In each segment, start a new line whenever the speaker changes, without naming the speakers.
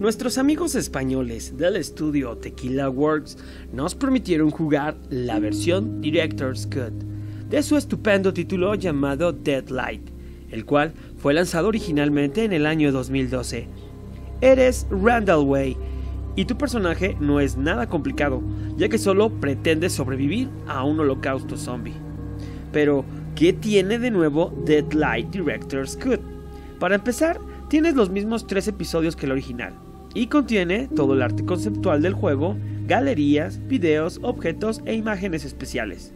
Nuestros amigos españoles del estudio Tequila Works nos permitieron jugar la versión Director's Cut de su estupendo título llamado Deadlight, el cual fue lanzado originalmente en el año 2012. Eres Randall Way y tu personaje no es nada complicado, ya que solo pretende sobrevivir a un holocausto zombie. Pero, ¿qué tiene de nuevo Deadlight Director's Cut? Para empezar, tienes los mismos tres episodios que el original, y contiene todo el arte conceptual del juego, galerías, videos, objetos e imágenes especiales.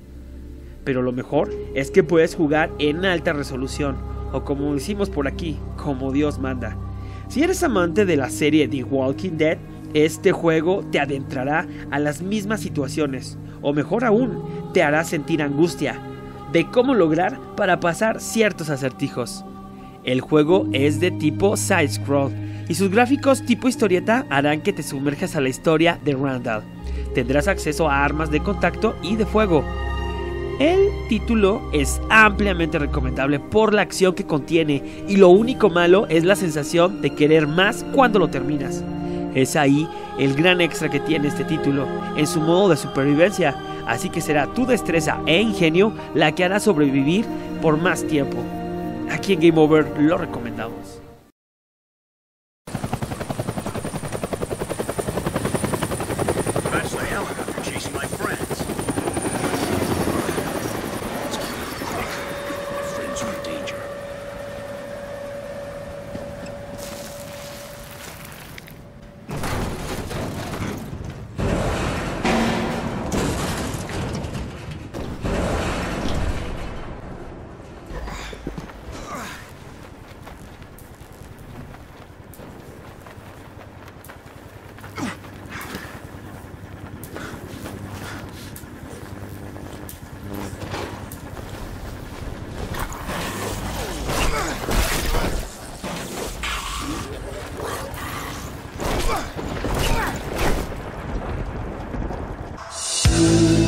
Pero lo mejor es que puedes jugar en alta resolución, o como decimos por aquí, como Dios manda. Si eres amante de la serie The Walking Dead, este juego te adentrará a las mismas situaciones, o mejor aún, te hará sentir angustia de cómo lograr para pasar ciertos acertijos. El juego es de tipo side-scroll y sus gráficos tipo historieta harán que te sumerjas a la historia de Randall. Tendrás acceso a armas de contacto y de fuego. El título es ampliamente recomendable por la acción que contiene y lo único malo es la sensación de querer más cuando lo terminas. Es ahí el gran extra que tiene este título en su modo de supervivencia, así que será tu destreza e ingenio la que hará sobrevivir por más tiempo. Aquí en Game Over lo recomendamos.
good.